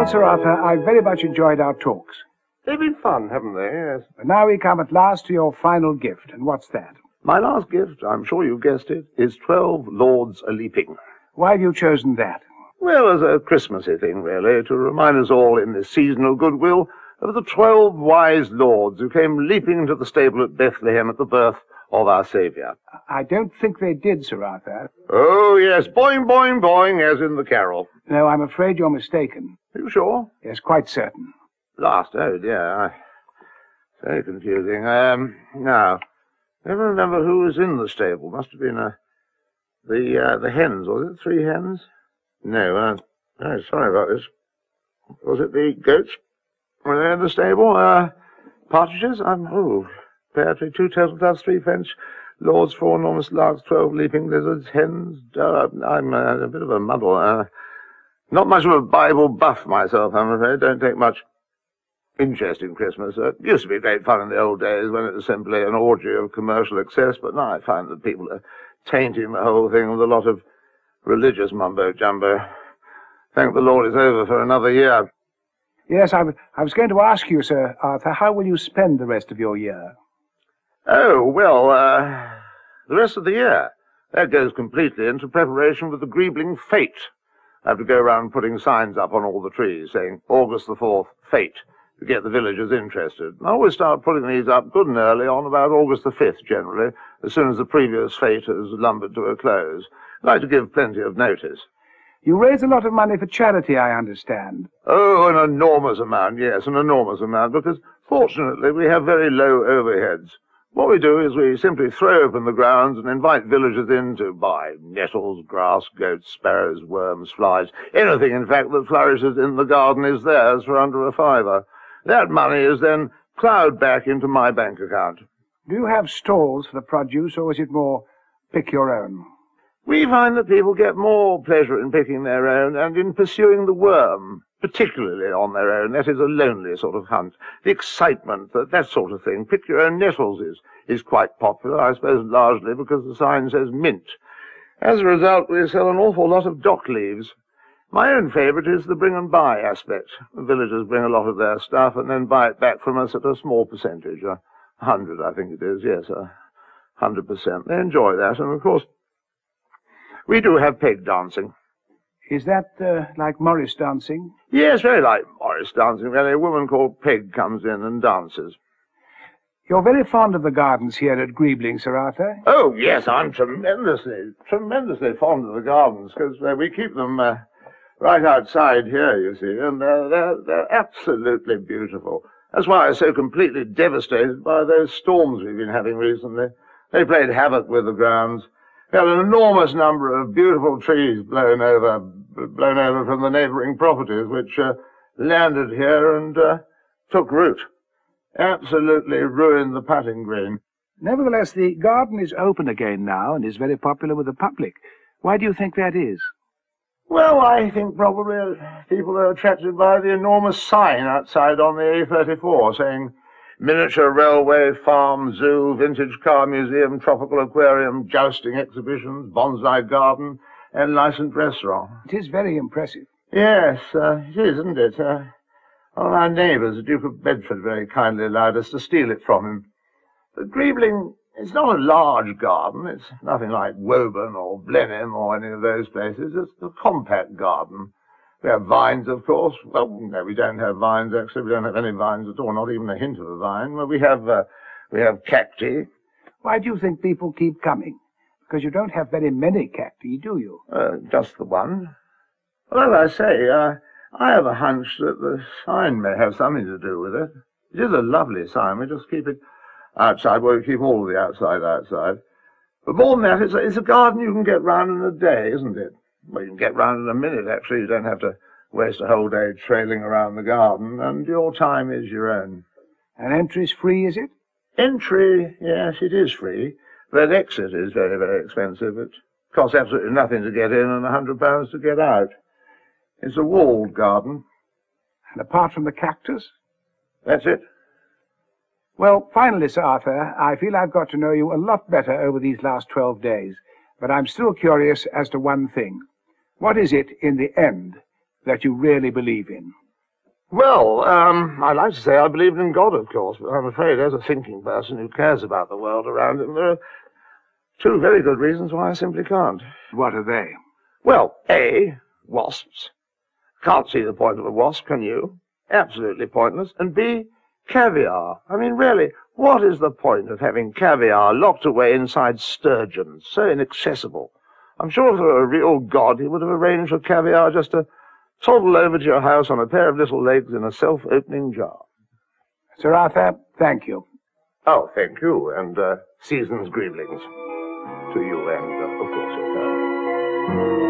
Well, Sir Arthur, I've very much enjoyed our talks. They've been fun, haven't they? Yes. And now we come at last to your final gift. And what's that? My last gift, I'm sure you've guessed it, is twelve lords a leaping. Why have you chosen that? Well, as a Christmassy thing, really, to remind us all in this season of goodwill of the twelve wise lords who came leaping into the stable at Bethlehem at the birth of our Saviour. I don't think they did, Sir Arthur. Oh, yes, boing, boing, boing, as in the carol. No, I'm afraid you're mistaken. Are you sure? Yes, quite certain. Last, oh dear, I... so confusing. Um, now, never remember who was in the stable. Must have been uh, the uh, the hens, was it? Three hens? No, uh, oh, sorry about this. Was it the goats? Were they in the stable? Uh, partridges? I'm, oh, pear tree, two turtle doves, three French, lords, four enormous larks, twelve leaping lizards, hens. Uh, I'm uh, a bit of a muddle. Uh, not much of a Bible buff myself, I'm afraid. Don't take much interest in Christmas. Uh, it used to be great fun in the old days when it was simply an orgy of commercial excess, but now I find that people are tainting the whole thing with a lot of religious mumbo-jumbo. Thank the Lord it's over for another year. Yes, I, I was going to ask you, Sir Arthur, how will you spend the rest of your year? Oh, well, uh, the rest of the year. That goes completely into preparation for the Greebling Fete. I have to go around putting signs up on all the trees saying August the 4th, Fete, to get the villagers interested. I always start putting these up good and early on about August the 5th, generally, as soon as the previous Fete has lumbered to a close. I like to give plenty of notice. You raise a lot of money for charity, I understand. Oh, an enormous amount, yes, an enormous amount, because fortunately we have very low overheads. What we do is we simply throw open the grounds and invite villagers in to buy nettles, grass, goats, sparrows, worms, flies. Anything, in fact, that flourishes in the garden is theirs for under a fiver. That money is then ploughed back into my bank account. Do you have stalls for the produce, or is it more pick your own? We find that people get more pleasure in picking their own and in pursuing the worm, particularly on their own. That is a lonely sort of hunt. The excitement, that, that sort of thing. Pick your own nettles is, is quite popular, I suppose largely because the sign says mint. As a result, we sell an awful lot of dock leaves. My own favourite is the bring and buy aspect. The villagers bring a lot of their stuff and then buy it back from us at a small percentage, a hundred, I think it is, yes, a hundred percent. They enjoy that, and of course, we do have peg dancing. Is that uh, like Morris dancing? Yes, very like Morris dancing, really. A woman called Peg comes in and dances. You're very fond of the gardens here at Greebling, Sir Arthur. Oh, yes, I'm tremendously, tremendously fond of the gardens, because uh, we keep them uh, right outside here, you see, and uh, they're, they're absolutely beautiful. That's why I'm so completely devastated by those storms we've been having recently. They played havoc with the grounds. We had an enormous number of beautiful trees blown over, blown over from the neighbouring properties, which uh, landed here and uh, took root. Absolutely ruined the putting green. Nevertheless, the garden is open again now and is very popular with the public. Why do you think that is? Well, I think probably people are attracted by the enormous sign outside on the A34 saying miniature railway, farm, zoo, vintage car museum, tropical aquarium, jousting exhibitions, bonsai garden, and licensed restaurant. It is very impressive. Yes, uh, it is, isn't it? Uh, one of our neighbours, the Duke of Bedford, very kindly allowed us to steal it from him. But Greebling is not a large garden. It's nothing like Woburn or Blenheim or any of those places. It's a compact garden. We have vines, of course. Well, no, we don't have vines, actually. We don't have any vines at all, not even a hint of a vine. Well, we have, uh, we have cacti. Why do you think people keep coming? Because you don't have very many cacti, do you? Uh, just the one. Well, as I say, uh, I have a hunch that the sign may have something to do with it. It is a lovely sign. We just keep it outside. Well, we keep all of the outside outside. But more than that, it's a, it's a garden you can get round in a day, isn't it? Well, you can get round in a minute, actually. You don't have to waste a whole day trailing around the garden, and your time is your own. And entry's free, is it? Entry, yes, it is free, but exit is very, very expensive. It costs absolutely nothing to get in and a hundred pounds to get out. It's a walled garden. And apart from the cactus? That's it. Well, finally, Sir Arthur, I feel I've got to know you a lot better over these last twelve days, but I'm still curious as to one thing. What is it, in the end, that you really believe in? Well, um, I'd like to say I believed in God, of course, but I'm afraid as a thinking person who cares about the world around him, there are two very good reasons why I simply can't. What are they? Well, A, wasps. Can't see the point of a wasp, can you? Absolutely pointless. And B, caviar. I mean, really, what is the point of having caviar locked away inside sturgeons, so inaccessible? I'm sure if there were a real God, he would have arranged for caviar just to toddle over to your house on a pair of little legs in a self-opening jar. Sir Arthur, thank you. Oh, thank you, and uh, season's greetings to you and, uh, of course, your family.